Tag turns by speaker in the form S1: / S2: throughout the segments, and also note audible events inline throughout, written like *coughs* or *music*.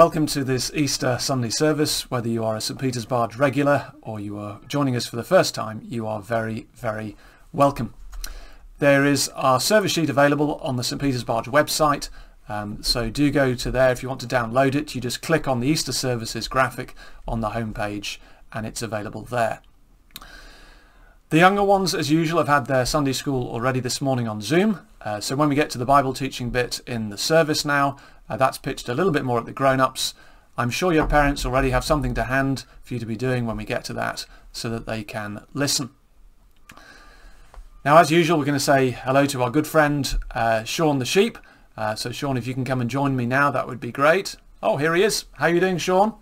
S1: Welcome to this Easter Sunday service. Whether you are a St Peter's Barge regular or you are joining us for the first time, you are very, very welcome. There is our service sheet available on the St Peter's Barge website, um, so do go to there if you want to download it. You just click on the Easter services graphic on the home page and it's available there. The younger ones, as usual, have had their Sunday school already this morning on Zoom. Uh, so when we get to the Bible teaching bit in the service now, uh, that's pitched a little bit more at the grown-ups. I'm sure your parents already have something to hand for you to be doing when we get to that so that they can listen. Now, as usual, we're going to say hello to our good friend uh, Sean the sheep. Uh, so, Sean, if you can come and join me now, that would be great. Oh, here he is. How are you doing, Sean?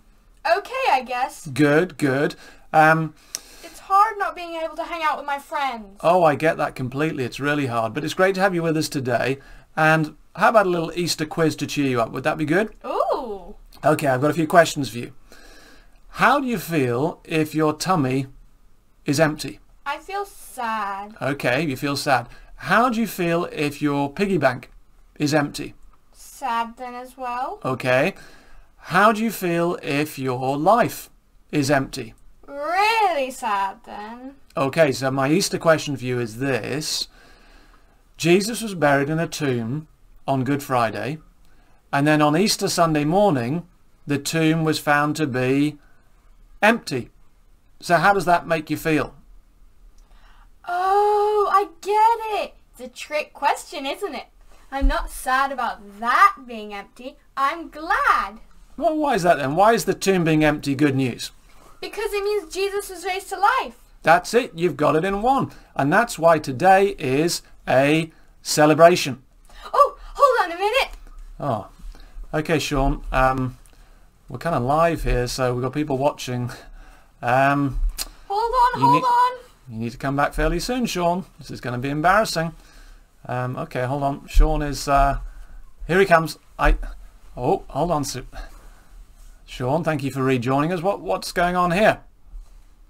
S2: Okay, I guess.
S1: Good, good. Um,
S2: It's hard not being able to hang out with my friends.
S1: oh, I get that completely. It's really hard, but it's great to have you with us today. And how about a little Easter quiz to cheer you up? Would that be good?
S2: Ooh.
S1: Okay, I've got a few questions for you. How do you feel if your tummy is empty?
S2: I feel sad.
S1: Okay, you feel sad. How do you feel if your piggy bank is empty?
S2: Sad then as well.
S1: Okay. How do you feel if your life is empty?
S2: Really sad then.
S1: Okay, so my Easter question for you is this. Jesus was buried in a tomb on Good Friday, and then on Easter Sunday morning, the tomb was found to be empty. So how does that make you feel?
S2: Oh, I get it. It's a trick question, isn't it? I'm not sad about that being empty. I'm glad.
S1: Well, why is that then? Why is the tomb being empty good news?
S2: Because it means Jesus was raised to life.
S1: That's it. You've got it in one. And that's why today is a celebration.
S2: Oh, hold on a minute.
S1: Oh, okay, Sean. Um, we're kind of live here, so we've got people watching. Um,
S2: Hold on, hold on.
S1: you need to come back fairly soon, Sean. This is going to be embarrassing. Um, okay, hold on. Sean is... Uh, here he comes. I... Oh, hold on. Sean, thank you for rejoining us. What What's going on here?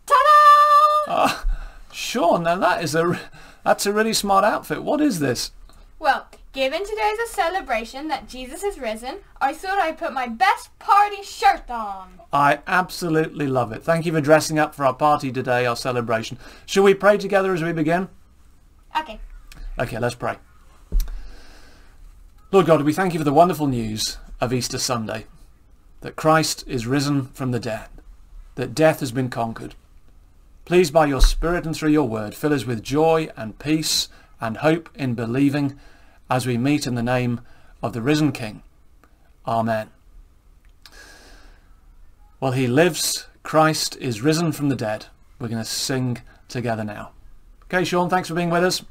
S2: Ta-da!
S1: Ah, Sean, now that is a... That's a really smart outfit. What is this?
S2: Well, given today's a celebration that Jesus is risen, I thought I'd put my best party shirt on.
S1: I absolutely love it. Thank you for dressing up for our party today, our celebration. Shall we pray together as we begin?
S2: Okay.
S1: Okay, let's pray. Lord God, we thank you for the wonderful news of Easter Sunday, that Christ is risen from the dead, that death has been conquered. Please, by your Spirit and through your word, fill us with joy and peace and hope in believing as we meet in the name of the risen King. Amen. Well, he lives. Christ is risen from the dead. We're going to sing together now. Okay, Sean, thanks for being with us.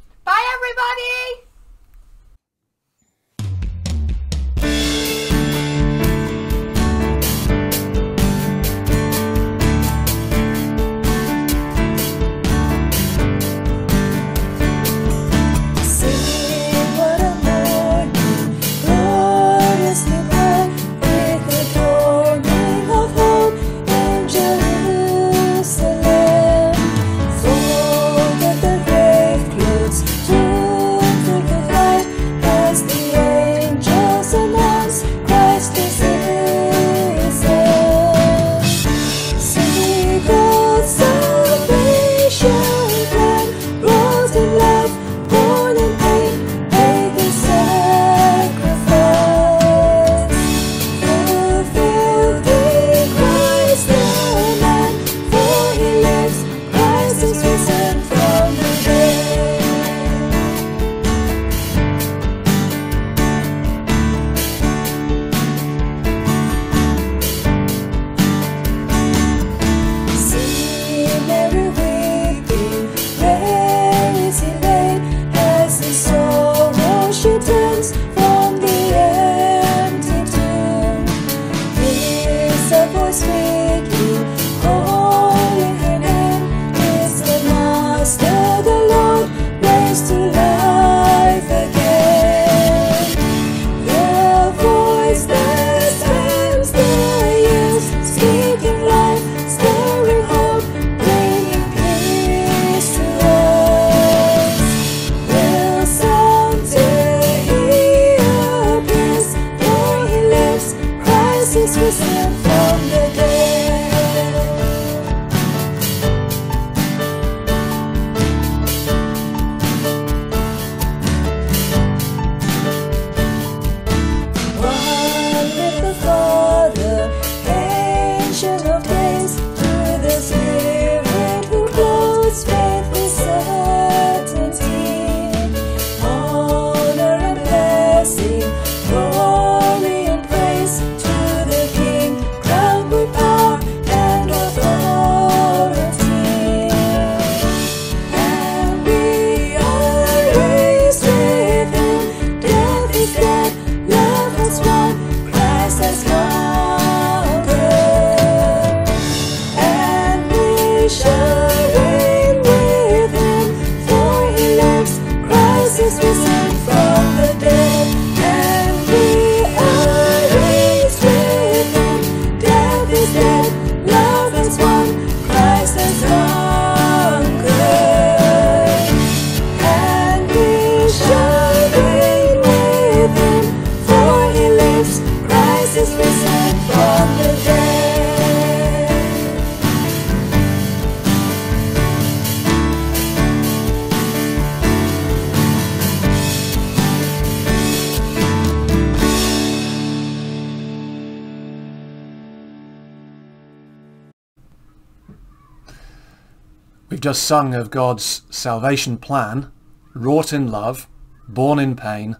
S1: We've just sung of God's salvation plan, wrought in love, born in pain,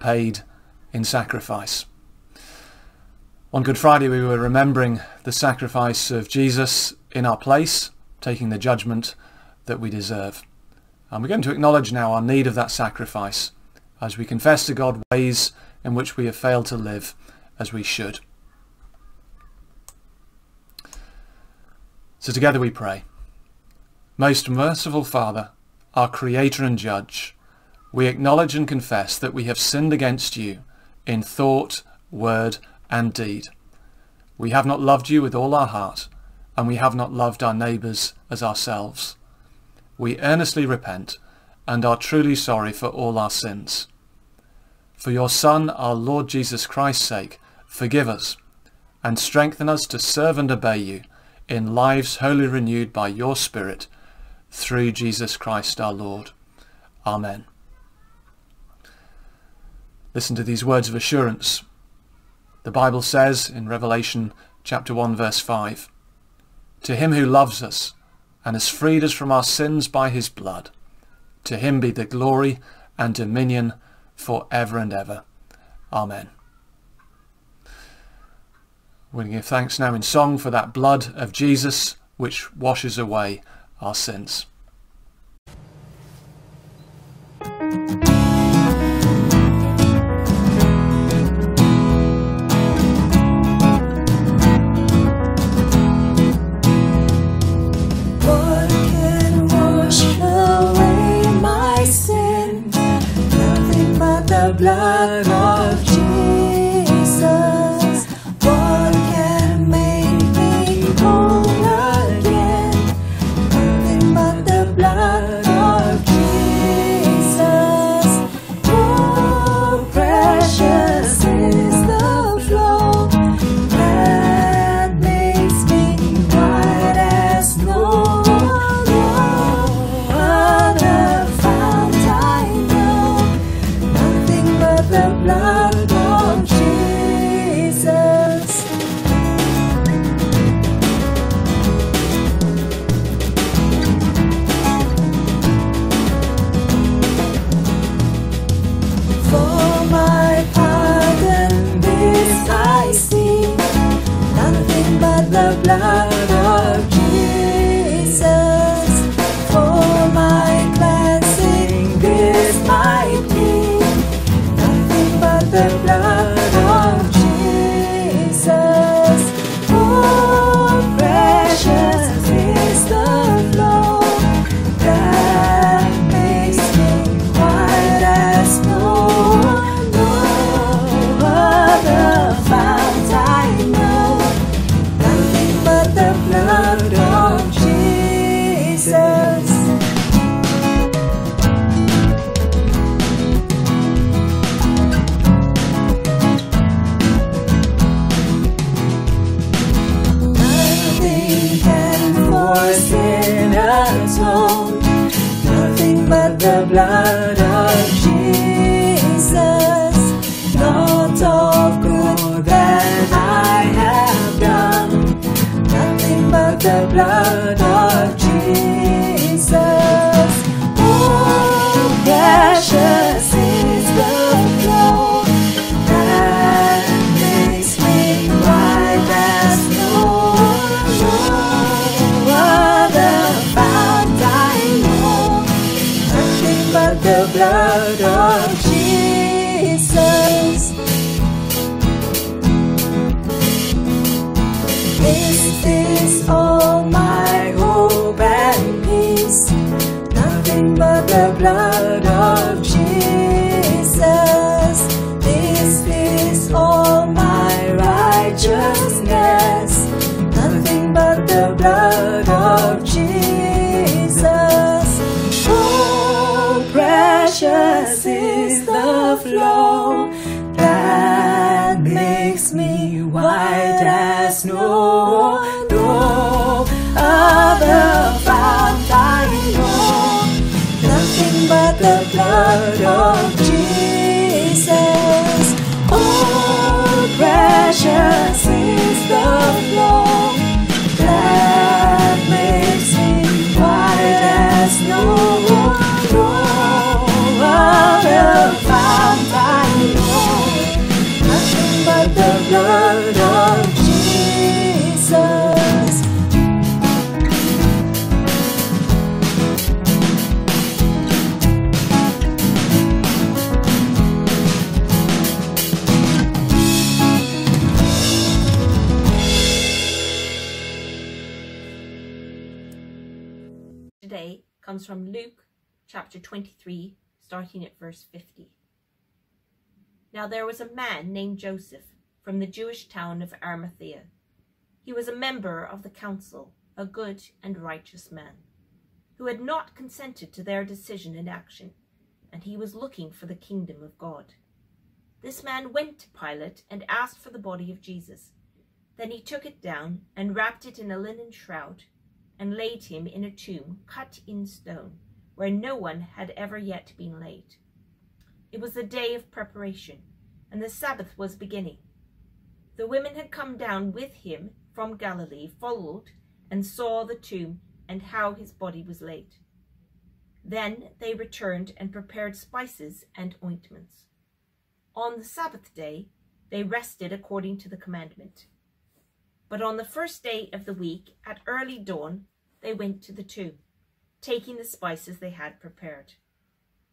S1: paid in sacrifice. On Good Friday we were remembering the sacrifice of Jesus in our place, taking the judgment that we deserve. And we're going to acknowledge now our need of that sacrifice as we confess to God ways in which we have failed to live as we should. So together we pray. Most merciful Father, our Creator and Judge, we acknowledge and confess that we have sinned against you in thought, word and deed. We have not loved you with all our heart, and we have not loved our neighbours as ourselves. We earnestly repent and are truly sorry for all our sins. For your Son, our Lord Jesus Christ's sake, forgive us and strengthen us to serve and obey you in lives wholly renewed by your Spirit, through Jesus Christ our Lord. Amen. Listen to these words of assurance. The Bible says in Revelation chapter 1 verse 5, To him who loves us and has freed us from our sins by his blood, to him be the glory and dominion for ever and ever. Amen. To give thanks now in song for that blood of Jesus which washes away our sins.
S3: Blood of Jesus. Not of good that I have done. Nothing but the blood the blood of Jesus. This is all my righteousness. Nothing but the blood of Jesus. Oh, precious is the flow that makes me white as snow. The blood of Jesus. Oh, precious is the
S4: starting at verse 50. Now there was a man named Joseph from the Jewish town of Arimathea. He was a member of the council, a good and righteous man, who had not consented to their decision and action, and he was looking for the kingdom of God. This man went to Pilate and asked for the body of Jesus. Then he took it down and wrapped it in a linen shroud and laid him in a tomb cut in stone, where no one had ever yet been laid. It was the day of preparation, and the Sabbath was beginning. The women had come down with him from Galilee, followed, and saw the tomb and how his body was laid. Then they returned and prepared spices and ointments. On the Sabbath day they rested according to the commandment. But on the first day of the week, at early dawn, they went to the tomb, taking the spices they had prepared.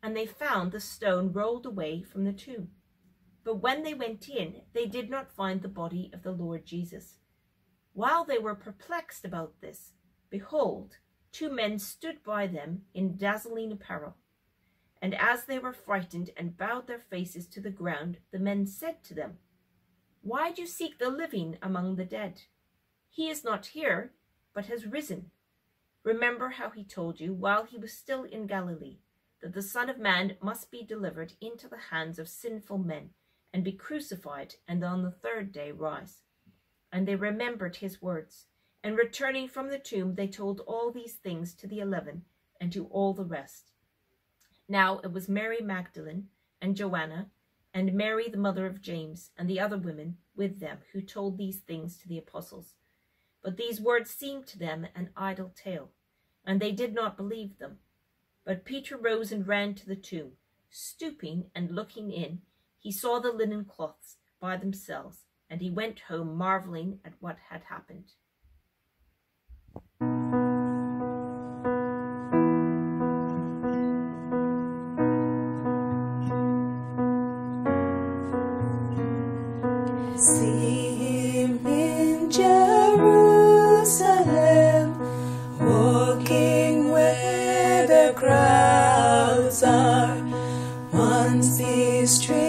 S4: And they found the stone rolled away from the tomb. But when they went in, they did not find the body of the Lord Jesus. While they were perplexed about this, behold, two men stood by them in dazzling apparel. And as they were frightened and bowed their faces to the ground, the men said to them, why do you seek the living among the dead? He is not here, but has risen. Remember how he told you, while he was still in Galilee, that the Son of Man must be delivered into the hands of sinful men, and be crucified, and on the third day rise. And they remembered his words, and returning from the tomb, they told all these things to the eleven, and to all the rest. Now it was Mary Magdalene, and Joanna, and Mary the mother of James, and the other women with them, who told these things to the apostles. But these words seemed to them an idle tale, and they did not believe them. But Peter rose and ran to the tomb. Stooping and looking in, he saw the linen cloths by themselves, and he went home marveling at what had happened.
S3: These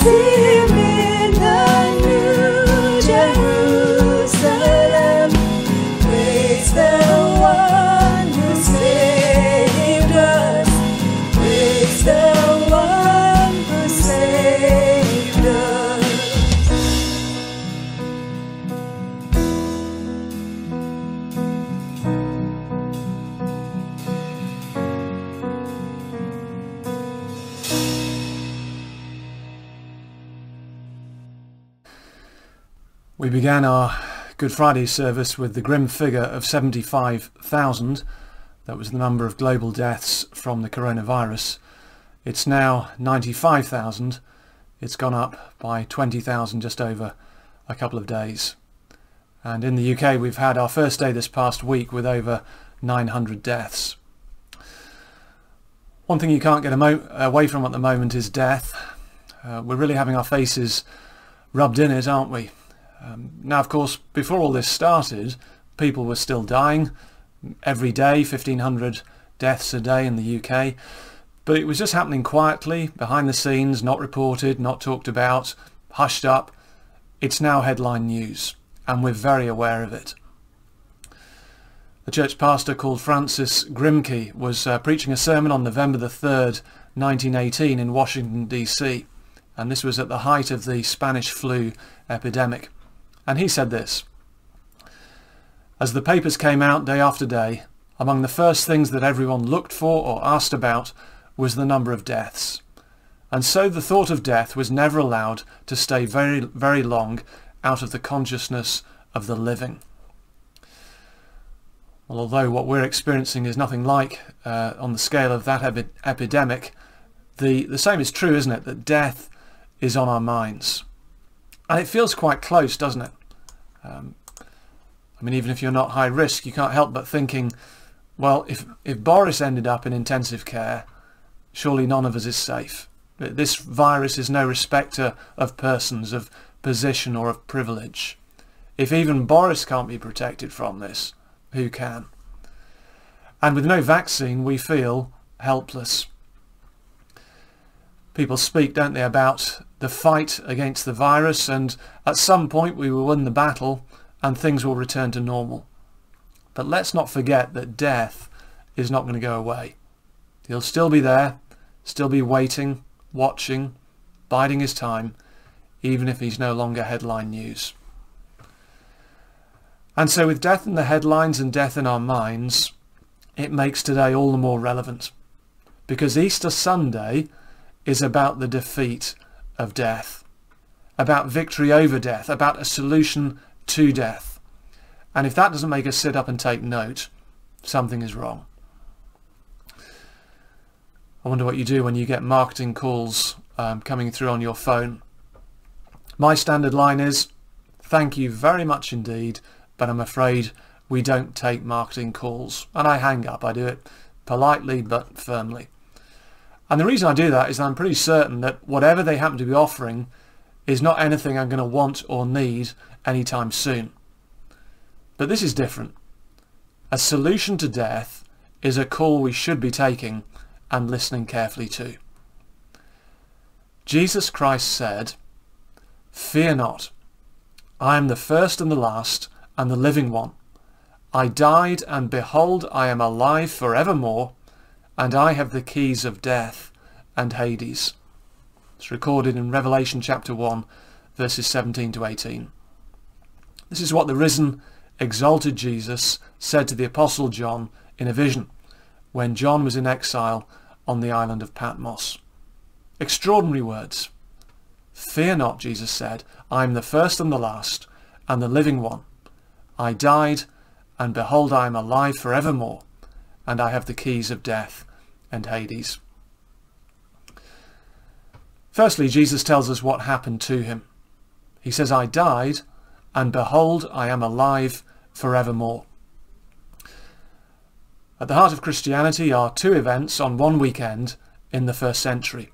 S3: See
S1: began our Good Friday service with the grim figure of 75,000. That was the number of global deaths from the coronavirus. It's now 95,000. It's gone up by 20,000 just over a couple of days. And in the UK we've had our first day this past week with over 900 deaths. One thing you can't get away from at the moment is death. Uh, we're really having our faces rubbed in it, aren't we? Um, now, of course, before all this started, people were still dying every day, 1,500 deaths a day in the UK. But it was just happening quietly, behind the scenes, not reported, not talked about, hushed up. It's now headline news, and we're very aware of it. A church pastor called Francis Grimke was uh, preaching a sermon on November the 3rd, 1918 in Washington, D.C. And this was at the height of the Spanish flu epidemic. And he said this, As the papers came out day after day, among the first things that everyone looked for or asked about was the number of deaths. And so the thought of death was never allowed to stay very, very long out of the consciousness of the living. Well, although what we're experiencing is nothing like uh, on the scale of that epi- epidemic, the, the same is true, isn't it? That death is on our minds. And it feels quite close, doesn't it? Um, I mean, even if you're not high risk, you can't help but thinking, well, if, if Boris ended up in intensive care, surely none of us is safe. This virus is no respecter of persons, of position or of privilege. If even Boris can't be protected from this, who can? And with no vaccine, we feel helpless. People speak, don't they, about the fight against the virus and at some point we will win the battle and things will return to normal. But let's not forget that death is not going to go away. He'll still be there, still be waiting, watching, biding his time, even if he's no longer headline news. And so with death in the headlines and death in our minds, it makes today all the more relevant. Because Easter Sunday is about the defeat of death, about victory over death, about a solution to death. And if that doesn't make us sit up and take note, something is wrong. I wonder what you do when you get marketing calls um, coming through on your phone. My standard line is, thank you very much indeed, but I'm afraid we don't take marketing calls. And I hang up. I do it politely but firmly. And the reason I do that is that I'm pretty certain that whatever they happen to be offering is not anything I'm going to want or need anytime soon. But this is different. A solution to death is a call we should be taking and listening carefully to. Jesus Christ said, Fear not, I am the first and the last and the living one. I died, and behold, I am alive forevermore, and I have the keys of death and Hades. It's recorded in Revelation chapter 1, verses 17 to 18. This is what the risen, exalted Jesus said to the Apostle John in a vision when John was in exile on the island of Patmos. Extraordinary words. Fear not, Jesus said, I am the first and the last, and the living one. I died, and behold, I am alive for evermore, and I have the keys of death and Hades. Firstly, Jesus tells us what happened to him. He says, I died, and behold, I am alive forevermore. At the heart of Christianity are two events on one weekend in the first century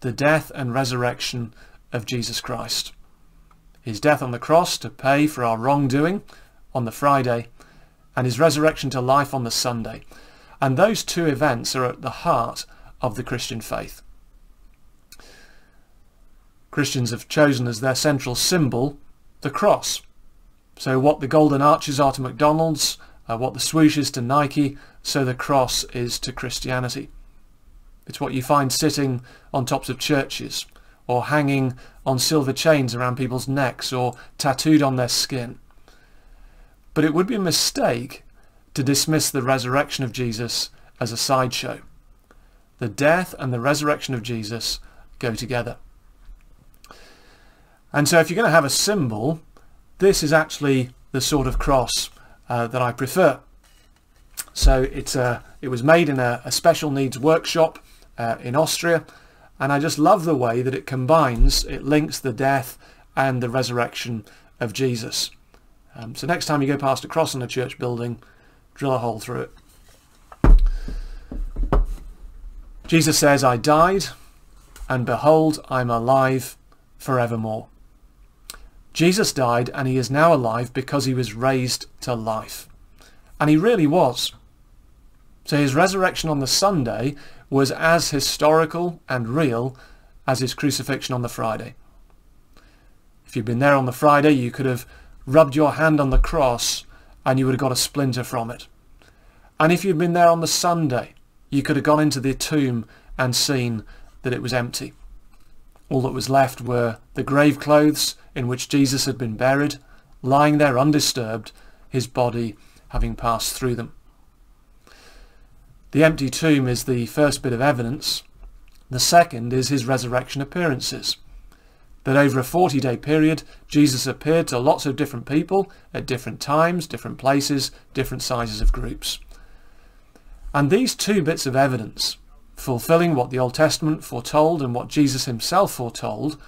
S1: the death and resurrection of Jesus Christ. His death on the cross to pay for our wrongdoing on the Friday, and his resurrection to life on the Sunday. And those two events are at the heart of the Christian faith. Christians have chosen as their central symbol the cross. So what the golden arches are to McDonald's, uh, what the swoosh is to Nike, so the cross is to Christianity. It's what you find sitting on tops of churches, or hanging on silver chains around people's necks, or tattooed on their skin. But it would be a mistake to dismiss the resurrection of Jesus as a sideshow. The death and the resurrection of Jesus go together. And so if you're going to have a symbol, this is actually the sort of cross uh, that I prefer. So it's a, it was made in a, a special needs workshop uh, in Austria, and I just love the way that it combines, it links the death and the resurrection of Jesus. Um, so next time you go past a cross in a church building, drill a hole through it. Jesus says, I died, and behold, I'm alive forevermore. Jesus died and he is now alive because he was raised to life. And he really was. So his resurrection on the Sunday was as historical and real as his crucifixion on the Friday. If you'd been there on the Friday, you could have rubbed your hand on the cross and you would have got a splinter from it. And if you'd been there on the Sunday, you could have gone into the tomb and seen that it was empty. All that was left were the grave clothes in which Jesus had been buried, lying there undisturbed, his body having passed through them. The empty tomb is the first bit of evidence. The second is his resurrection appearances. That over a 40 day period, Jesus appeared to lots of different people at different times, different places, different sizes of groups. And these two bits of evidence, fulfilling what the Old Testament foretold and what Jesus himself foretold,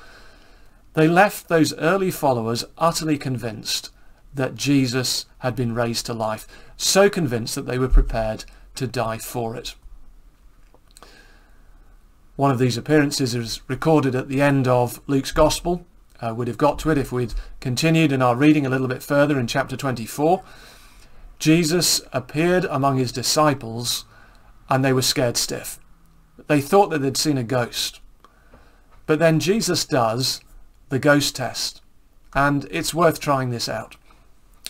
S1: they left those early followers utterly convinced that Jesus had been raised to life, so convinced that they were prepared to die for it. One of these appearances is recorded at the end of Luke's Gospel. Uh, we'd have got to it if we'd continued in our reading a little bit further in chapter 24. Jesus appeared among his disciples and they were scared stiff. They thought that they'd seen a ghost. But then Jesus does the ghost test and it's worth trying this out.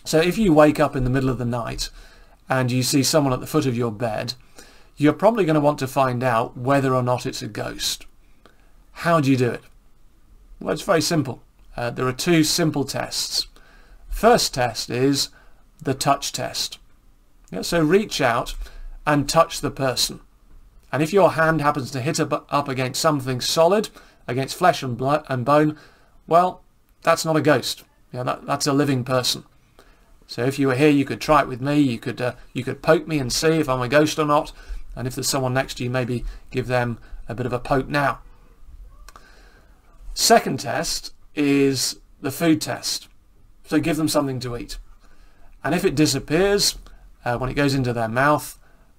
S1: So if you wake up in the middle of the night and you see someone at the foot of your bed, you're probably going to want to find out whether or not it's a ghost. How do you do it? Well, it's very simple. Uh, there are two simple tests. First test is the touch test. Yeah, so reach out and touch the person. And if your hand happens to hit up, against something solid, against flesh and, blood and bone, well, that's not a ghost. Yeah, that, that's a living person. So if you were here, you could try it with me. You could uh, you could poke me and see if I'm a ghost or not. And if there's someone next to you, maybe give them a bit of a poke now. Second test is the food test. So give them something to eat. And if it disappears uh, when it goes into their mouth,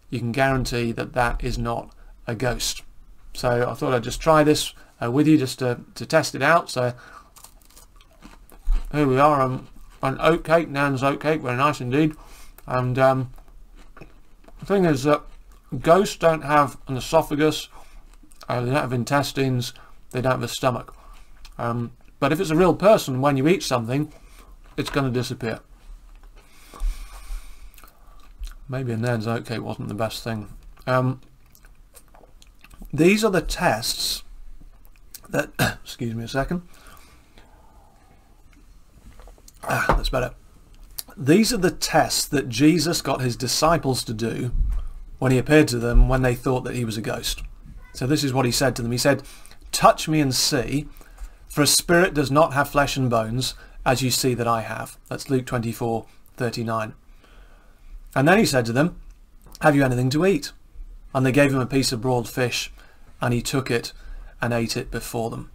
S1: you can guarantee that that is not a ghost. So I thought I'd just try this uh, with you just to, to test it out. So here we are. Um, an oat cake, Nairn's oat cake, very nice indeed. And um, the thing is that ghosts don't have an esophagus, uh, they don't have intestines, they don't have a stomach. Um, but if it's a real person, when you eat something, it's going to disappear. Maybe a Nairn's oat cake wasn't the best thing. Um, these are the tests that, *coughs* excuse me a second, Ah, that's better. These are the tests that Jesus got his disciples to do when he appeared to them when they thought that he was a ghost. So this is what he said to them. He said, Touch me and see, for a spirit does not have flesh and bones, as you see that I have. That's Luke 24, 39. And then he said to them, Have you anything to eat? And they gave him a piece of broiled fish, and he took it and ate it before them.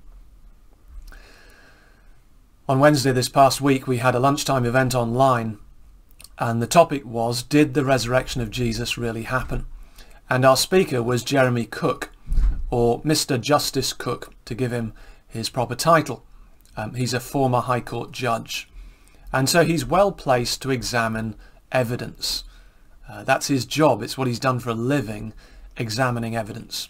S1: On Wednesday this past week, we had a lunchtime event online, and the topic was, Did the resurrection of Jesus really happen? And our speaker was Jeremy Cooke, or Mr. Justice Cooke, to give him his proper title. Um, he's a former High Court judge. And so he's well placed to examine evidence. Uh, that's his job. It's what he's done for a living, examining evidence.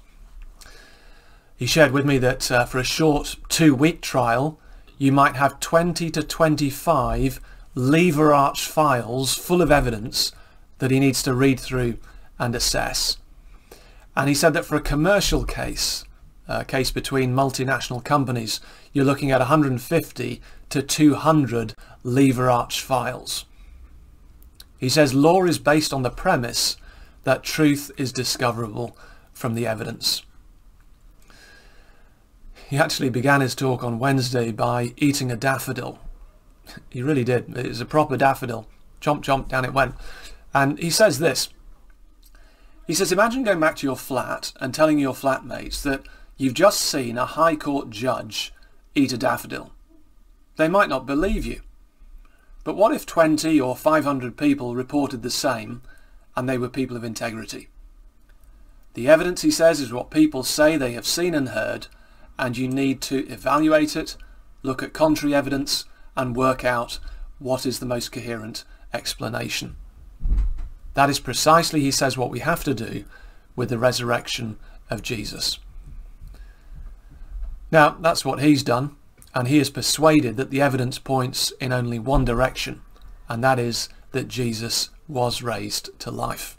S1: He shared with me that uh, for a short two-week trial, you might have 20 to 25 lever arch files full of evidence that he needs to read through and assess. And he said that for a commercial case, a case between multinational companies, you're looking at 150 to 200 lever arch files. He says law is based on the premise that truth is discoverable from the evidence. He actually began his talk on Wednesday by eating a daffodil. He really did. It was a proper daffodil. Chomp chomp, down it went. And he says this. He says, imagine going back to your flat and telling your flatmates that you've just seen a High Court judge eat a daffodil. They might not believe you. But what if 20 or 500 people reported the same and they were people of integrity? The evidence, he says, is what people say they have seen and heard and you need to evaluate it, look at contrary evidence and work out what is the most coherent explanation. That is precisely, he says, what we have to do with the resurrection of Jesus. Now, that's what he's done, and he is persuaded that the evidence points in only one direction, and that is that Jesus was raised to life.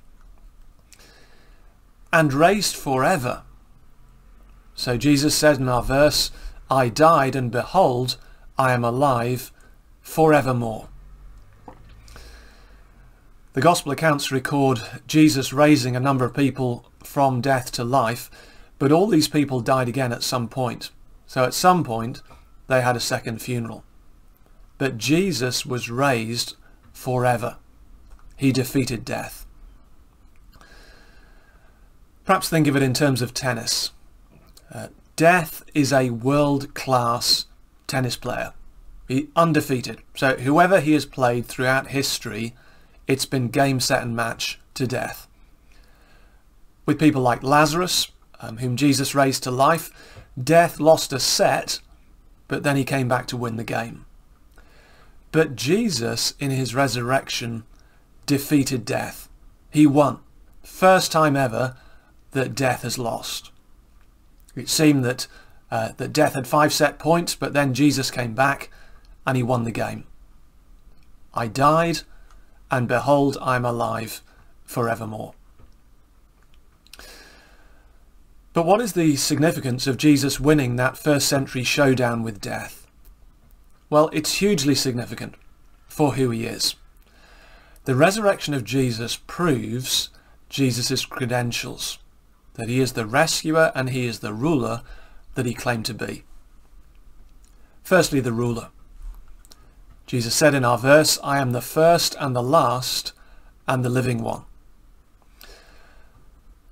S1: And raised forever. So Jesus said in our verse, I died, and behold, I am alive forevermore. The Gospel accounts record Jesus raising a number of people from death to life, but all these people died again at some point. So at some point, they had a second funeral. But Jesus was raised forever. He defeated death. Perhaps think of it in terms of tennis. Uh, death is a world-class tennis player. He undefeated. So whoever he has played throughout history, it's been game, set and match to death. With people like Lazarus, um, whom Jesus raised to life, death lost a set, but then he came back to win the game. But Jesus, in his resurrection, defeated death. He won. First time ever that death has lost. It seemed that, uh, that death had five set points, but then Jesus came back and he won the game. I died, and behold, I am alive forevermore. But what is the significance of Jesus winning that first century showdown with death? Well, it's hugely significant for who he is. The resurrection of Jesus proves Jesus' credentials, that he is the rescuer and he is the ruler that he claimed to be. Firstly, the ruler. Jesus said in our verse, I am the first and the last and the living one.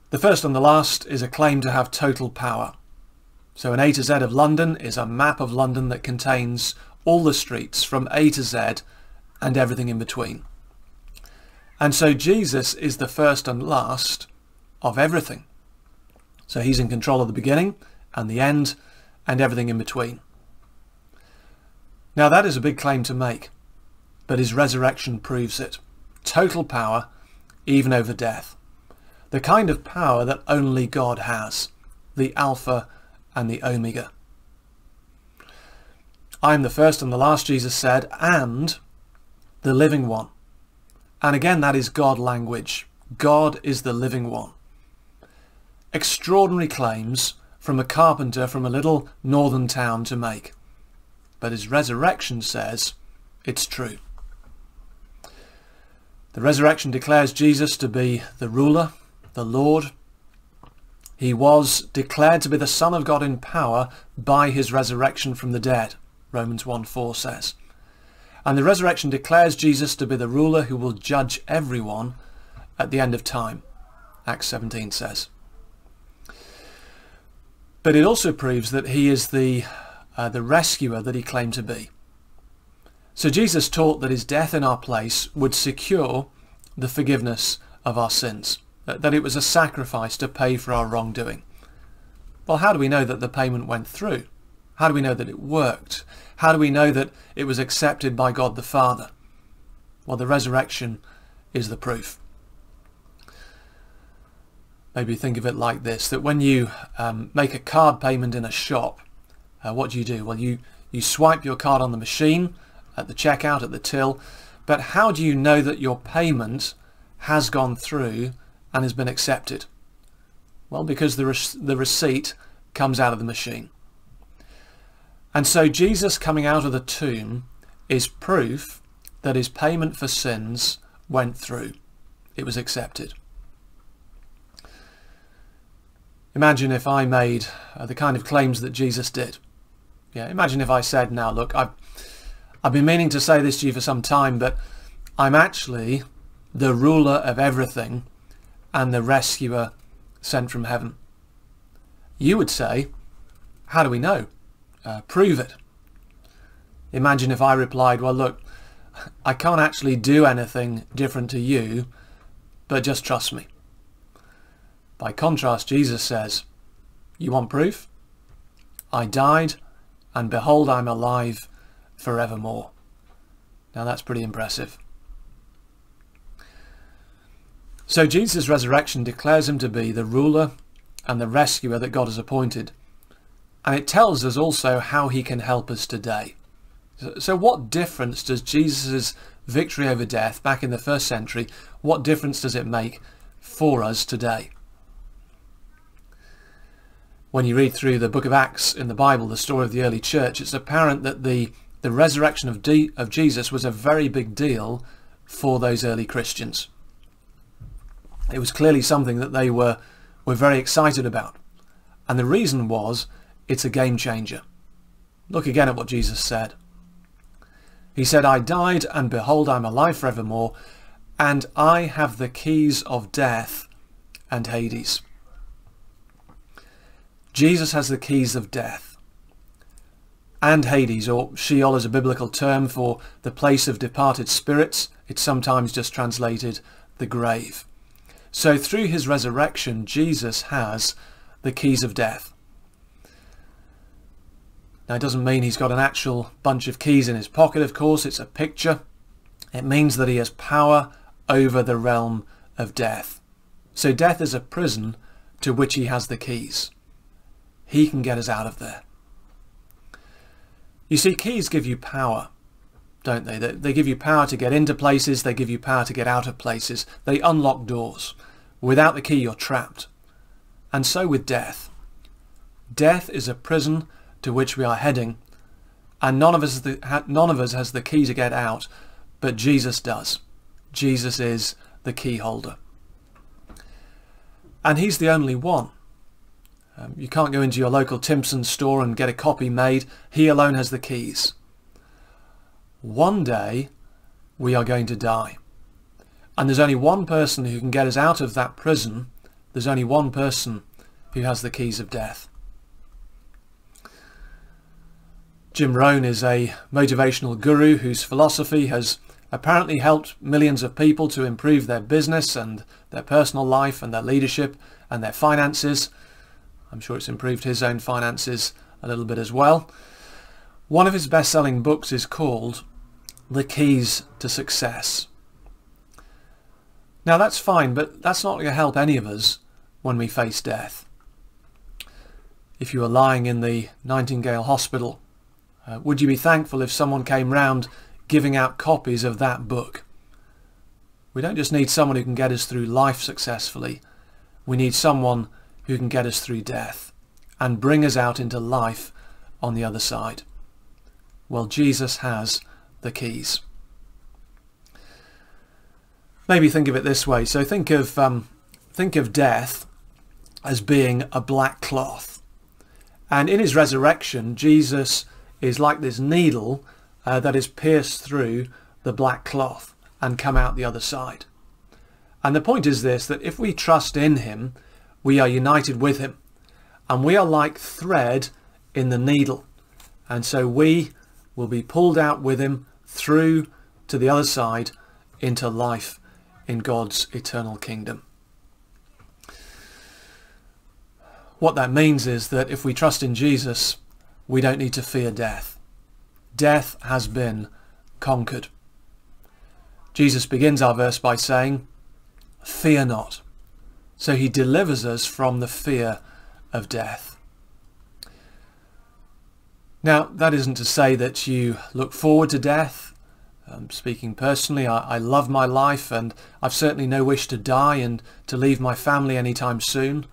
S1: The first and the last is a claim to have total power. So an A to Z of London is a map of London that contains all the streets from A to Z and everything in between. And so Jesus is the first and last of everything. So he's in control of the beginning and the end and everything in between. Now that is a big claim to make, but his resurrection proves it. Total power, even over death. The kind of power that only God has, the Alpha and the Omega. I am the first and the last, Jesus said, and the living one. And again, that is God language. God is the living one. Extraordinary claims from a carpenter from a little northern town to make but his resurrection says it's true. The resurrection declares Jesus to be the ruler, the Lord. He was declared to be the Son of God in power by his resurrection from the dead, Romans 1 4 says. And the resurrection declares Jesus to be the ruler who will judge everyone at the end of time, Acts 17 says. But it also proves that he is the, uh, the rescuer that he claimed to be. So Jesus taught that his death in our place would secure the forgiveness of our sins, that it was a sacrifice to pay for our wrongdoing. Well, how do we know that the payment went through? How do we know that it worked? How do we know that it was accepted by God the Father? Well, the resurrection is the proof. Maybe think of it like this, that when you um, make a card payment in a shop, uh, what do you do? Well, you, you swipe your card on the machine, at the checkout, at the till, but how do you know that your payment has gone through and has been accepted? Well, because the, the receipt comes out of the machine. And so Jesus coming out of the tomb is proof that his payment for sins went through. It was accepted. Imagine if I made uh, the kind of claims that Jesus did. Yeah, imagine if I said, now look, I've, I've been meaning to say this to you for some time, but I'm actually the ruler of everything and the rescuer sent from heaven. You would say, how do we know? Uh, prove it. Imagine if I replied, well look, I can't actually do anything different to you, but just trust me. By contrast, Jesus says, you want proof? I died, and behold, I'm alive forevermore. Now that's pretty impressive. So Jesus' resurrection declares him to be the ruler and the rescuer that God has appointed. And it tells us also how he can help us today. So what difference does Jesus' victory over death back in the first century, what difference does it make for us today? When you read through the book of Acts in the Bible, the story of the early church, it's apparent that the, the resurrection of, of Jesus was a very big deal for those early Christians. It was clearly something that they were, were very excited about. And the reason was it's a game changer. Look again at what Jesus said. He said, I died, and behold, I'm alive forevermore, and I have the keys of death and Hades. Jesus has the keys of death and Hades, or Sheol is a biblical term for the place of departed spirits. It's sometimes just translated the grave. So through his resurrection, Jesus has the keys of death. Now, it doesn't mean he's got an actual bunch of keys in his pocket, of course. It's a picture. It means that he has power over the realm of death. So death is a prison to which he has the keys. He can get us out of there. You see, keys give you power, don't they? They give you power to get into places. They give you power to get out of places. They unlock doors. Without the key, you're trapped. And so with death. Death is a prison to which we are heading, and none of us, the, none of us has the key to get out, but Jesus does. Jesus is the key holder. And he's the only one. Um, you can't go into your local Timpson store and get a copy made. He alone has the keys. One day we are going to die. And there's only one person who can get us out of that prison. There's only one person who has the keys of death. Jim Rohn is a motivational guru whose philosophy has apparently helped millions of people to improve their business and their personal life and their leadership and their finances. I'm sure it's improved his own finances a little bit as well. One of his best-selling books is called The Keys to Success. Now that's fine, but that's not going to help any of us when we face death. If you are lying in the Nightingale Hospital uh, would you be thankful if someone came round giving out copies of that book? We don't just need someone who can get us through life successfully. We need someone who can get us through death and bring us out into life on the other side. Well, Jesus has the keys. Maybe think of it this way. So think of um, think of death as being a black cloth. And in his resurrection, Jesus is like this needle uh, that is pierced through the black cloth and come out the other side. And the point is this, that if we trust in him, we are united with him. And we are like thread in the needle. And so we will be pulled out with him through to the other side into life in God's eternal kingdom. What that means is that if we trust in Jesus, we don't need to fear death. Death has been conquered. Jesus begins our verse by saying, Fear not. So he delivers us from the fear of death. Now, that isn't to say that you look forward to death. Um, speaking personally, I, I love my life and I've certainly no wish to die and to leave my family anytime soon.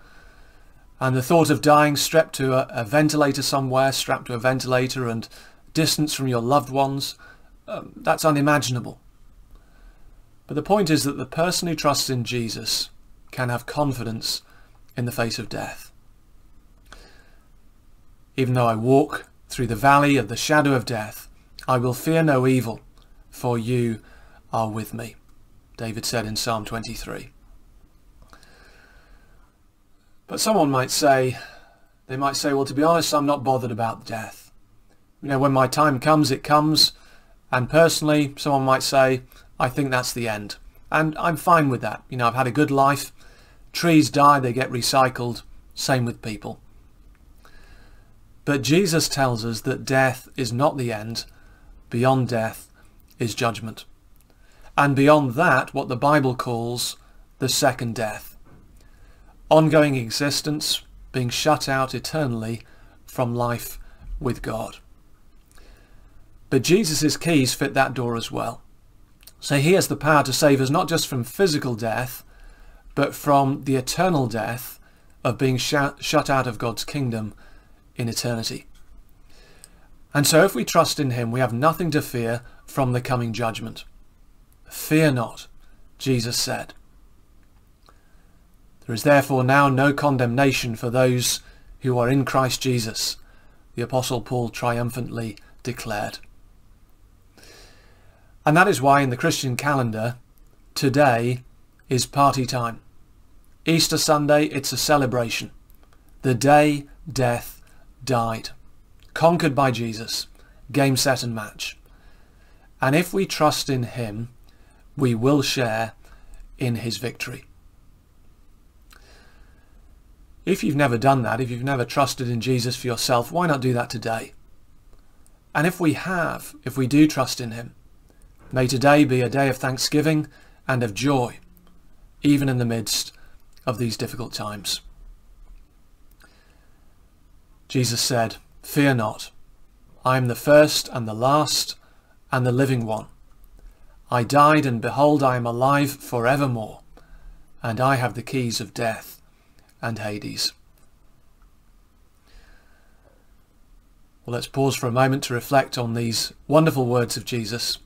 S1: And the thought of dying strapped to a, a ventilator somewhere, strapped to a ventilator and distance from your loved ones, um, that's unimaginable. But the point is that the person who trusts in Jesus can have confidence in the face of death. Even though I walk through the valley of the shadow of death, I will fear no evil, for you are with me. David said in Psalm 23. But someone might say, they might say, well, to be honest, I'm not bothered about death. You know, when my time comes, it comes. And personally, someone might say, I think that's the end. And I'm fine with that. You know, I've had a good life. Trees die, they get recycled. Same with people. But Jesus tells us that death is not the end. Beyond death is judgment. And beyond that, what the Bible calls the second death. Ongoing existence, being shut out eternally from life with God. But Jesus' keys fit that door as well. So he has the power to save us not just from physical death, but from the eternal death of being shut, shut out of God's kingdom in eternity. And so if we trust in him, we have nothing to fear from the coming judgment. Fear not, Jesus said. There is therefore now no condemnation for those who are in Christ Jesus, the Apostle Paul triumphantly declared. And that is why in the Christian calendar, today is party time. Easter Sunday, it's a celebration. The day death died. Conquered by Jesus. Game, set and match. And if we trust in him, we will share in his victory. If you've never done that, if you've never trusted in Jesus for yourself, why not do that today? And if we have, if we do trust in him, may today be a day of thanksgiving and of joy, even in the midst of these difficult times. Jesus said, Fear not, I am the first and the last and the living one. I died, and behold, I am alive for evermore, and I have the keys of death and Hades. Well, let's pause for a moment to reflect on these wonderful words of Jesus,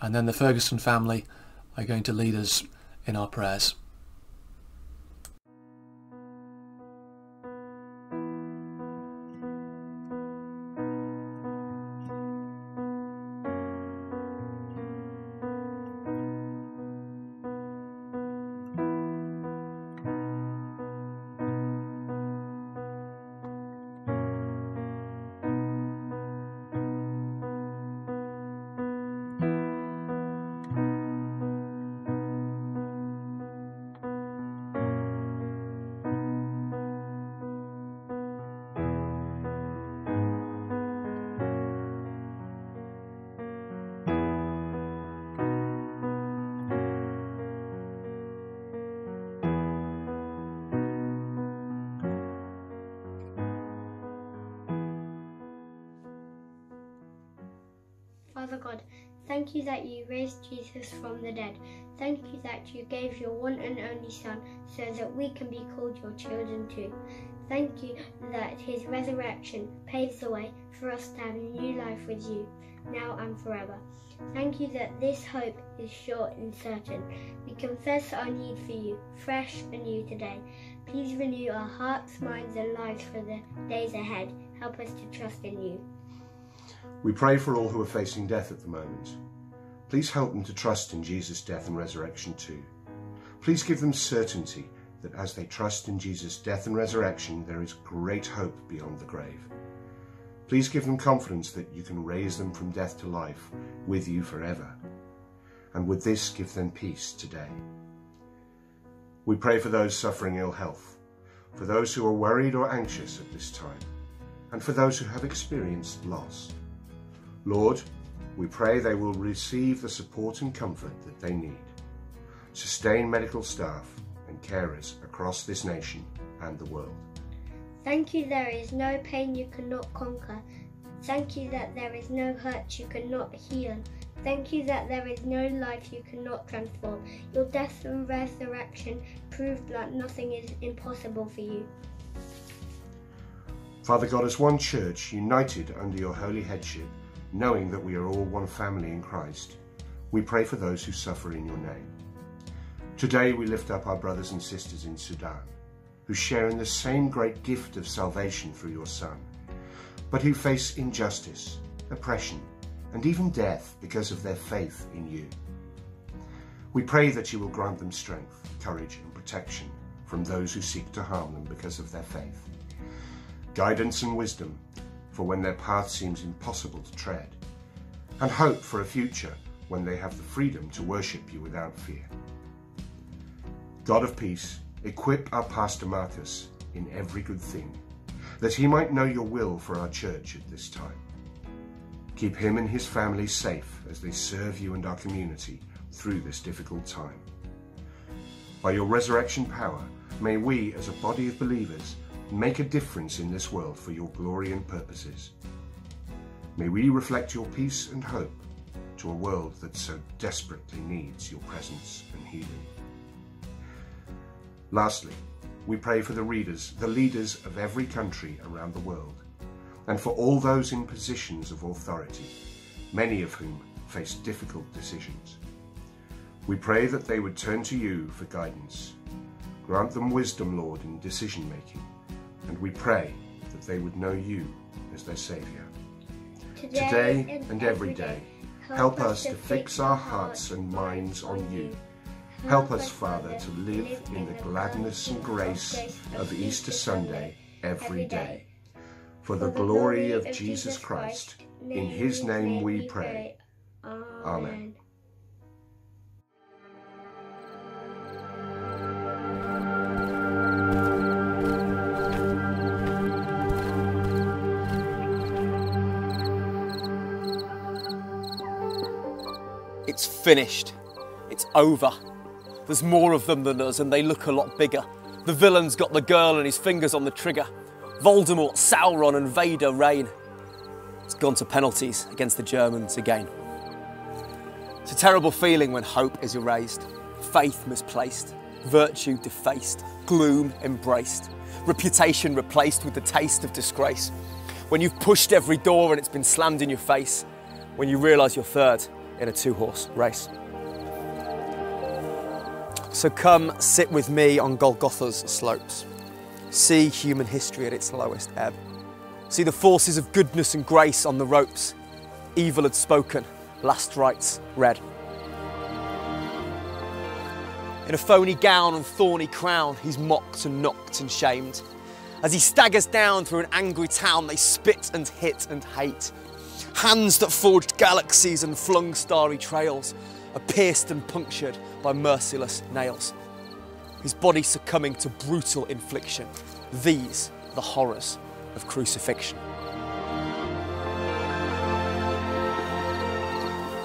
S1: and then the Ferguson family are going to lead us in our prayers.
S5: Father God, thank you that you raised Jesus from the dead. Thank you that you gave your one and only Son so that we can be called your children too. Thank you that his resurrection paves the way for us to have a new life with you, now and forever. Thank you that this hope is sure and certain. We confess our need for you, fresh and new today. Please renew our hearts, minds, and lives for the days ahead. Help us to trust in you.
S6: We pray for all who are facing death at the moment. Please help them to trust in Jesus' death and resurrection too. Please give them certainty that as they trust in Jesus' death and resurrection, there is great hope beyond the grave. Please give them confidence that you can raise them from death to life with you forever. And with this, give them peace today. We pray for those suffering ill health, for those who are worried or anxious at this time, and for those who have experienced loss. Lord, we pray they will receive the support and comfort that they need. Sustain medical staff and carers across this nation and the world.
S5: Thank you there is no pain you cannot conquer. Thank you that there is no hurt you cannot heal. Thank you that there is no life you cannot transform. Your death and resurrection proved that nothing is impossible for you.
S6: Father God, as one church united under your holy headship, knowing that we are all one family in Christ, we pray for those who suffer in your name. Today we lift up our brothers and sisters in Sudan, who share in the same great gift of salvation through your Son, but who face injustice, oppression, and even death because of their faith in you. We pray that you will grant them strength, courage, and protection from those who seek to harm them because of their faith. Guidance and wisdom for when their path seems impossible to tread, and hope for a future when they have the freedom to worship you without fear. God of peace, equip our Pastor Marcus in every good thing, that he might know your will for our church at this time. Keep him and his family safe as they serve you and our community through this difficult time. By your resurrection power, may we, as a body of believers, make a difference in this world for your glory and purposes. May we reflect your peace and hope to a world that so desperately needs your presence and healing. Lastly, we pray for the readers, the leaders of every country around the world, and for all those in positions of authority, many of whom face difficult decisions. We pray that they would turn to you for guidance. Grant them wisdom, Lord, in decision making, and we pray that they would know you as their Saviour. Today and every day, help us to fix our hearts and minds on you. Help us, Father, to live in the gladness and grace of Easter Sunday every day. For the glory of Jesus Christ, in his name we pray. Amen.
S7: It's finished. It's over. There's more of them than us, and they look a lot bigger. The villain's got the girl and his fingers on the trigger. Voldemort, Sauron, and Vader reign. It's gone to penalties against the Germans again. It's a terrible feeling when hope is erased, faith misplaced, virtue defaced, gloom embraced, reputation replaced with the taste of disgrace. When you've pushed every door and it's been slammed in your face, when you realise you're third in a two horse race. So come sit with me on Golgotha's slopes. See human history at its lowest ebb. See the forces of goodness and grace on the ropes. Evil had spoken, last rites read. In a phony gown and thorny crown, he's mocked and knocked and shamed. As he staggers down through an angry town, they spit and hit and hate. Hands that forged galaxies and flung starry trails are pierced and punctured by merciless nails. His body succumbing to brutal infliction. These, the horrors of crucifixion.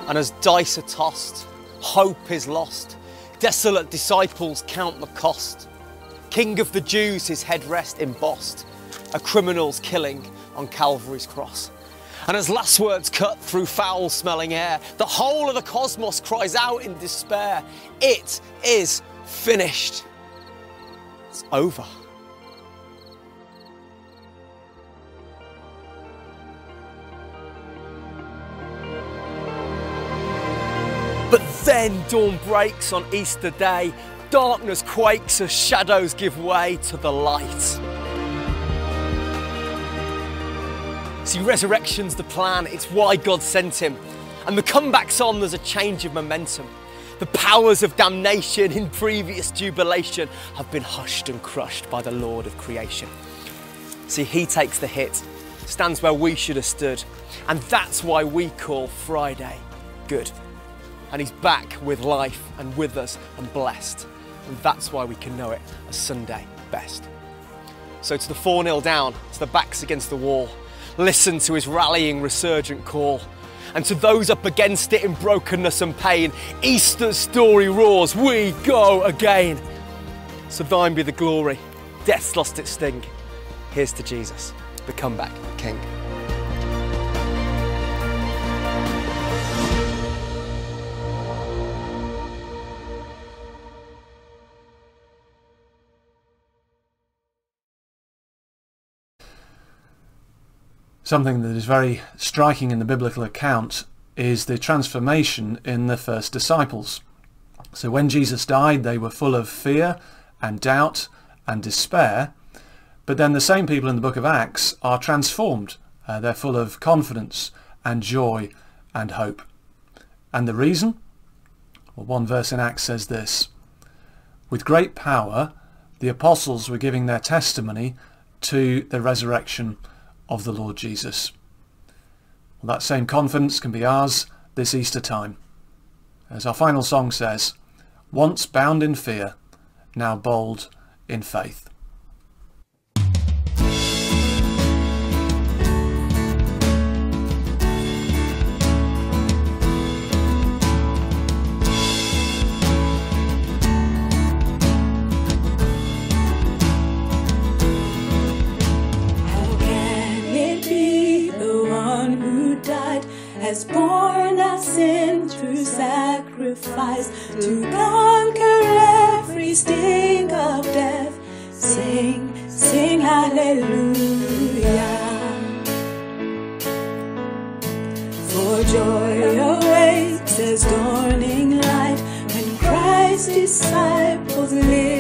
S7: And as dice are tossed, hope is lost. Desolate disciples count the cost. King of the Jews, his headrest embossed, a criminal's killing on Calvary's cross. And as last words cut through foul smelling air, the whole of the cosmos cries out in despair It is finished. It's over. But then dawn breaks on Easter Day. Darkness quakes as shadows give way to the light. See, resurrection's the plan, it's why God sent him. And the comeback's on, there's a change of momentum. The powers of damnation in previous jubilation have been hushed and crushed by the Lord of creation. See, he takes the hit, stands where we should have stood, and that's why we call Friday good. And he's back with life and with us and blessed. And that's why we can know it as Sunday best. So to the 4 0 down, to the backs against the wall, listen to his rallying resurgent call. And to those up against it in brokenness and pain, Easter's story roars, we go again. So thine be the glory, death's lost its sting. Here's to Jesus, the comeback king.
S1: Something that is very striking in the biblical account is the transformation in the first disciples. So when Jesus died, they were full of fear and doubt and despair. But then the same people in the book of Acts are transformed. Uh, they're full of confidence and joy and hope. And the reason? Well, one verse in Acts says this With great power, the apostles were giving their testimony to the resurrection of the Lord Jesus. Well, that same confidence can be ours this Easter time. As our final song says, once bound in fear, now bold in faith.
S3: Sacrifice to conquer every sting of death? Sing, sing hallelujah. For joy awaits as dawning light when Christ's disciples lift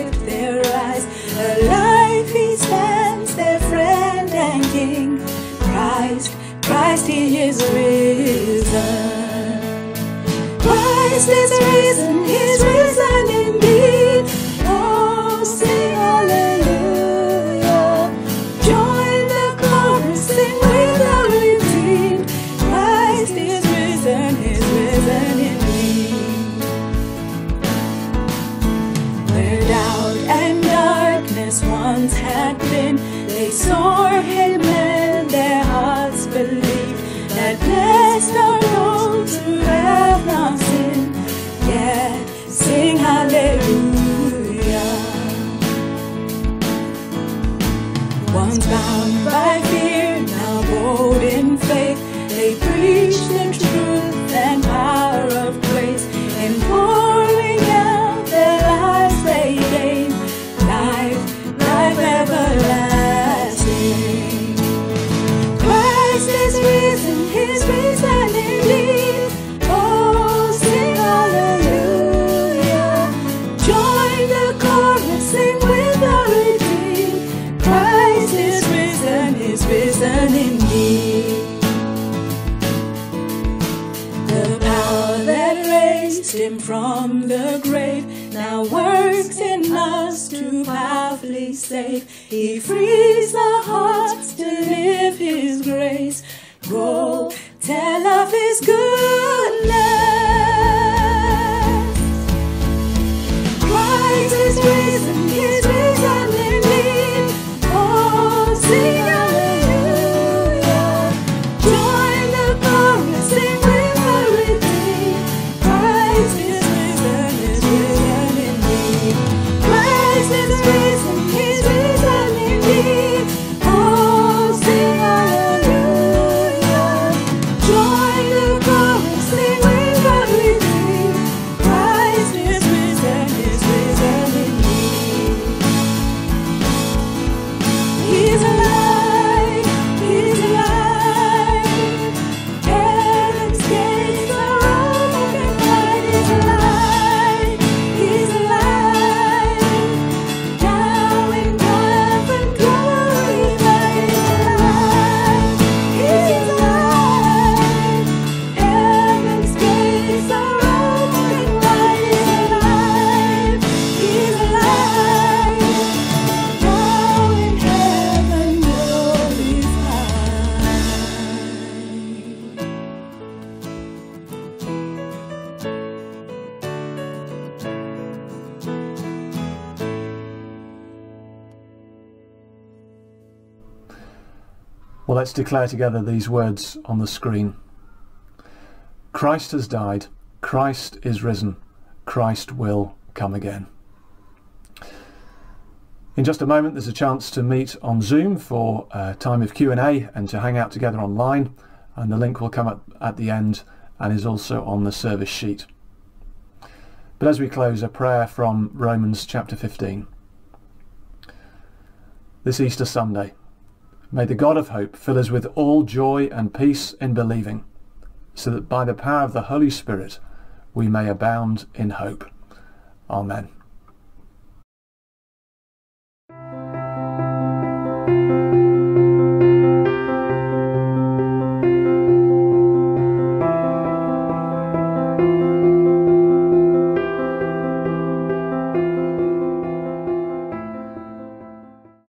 S3: powerfully
S1: let's declare together these words on the screen. Christ has died. Christ is risen. Christ will come again. In just a moment, there's a chance to meet on Zoom for a time of Q&A and to hang out together online. And the link will come up at the end and is also on the service sheet. But as we close, a prayer from Romans chapter 15. This Easter Sunday, may the God of hope fill us with all joy and peace in believing, so that by the power of the Holy Spirit we may abound in hope. Amen.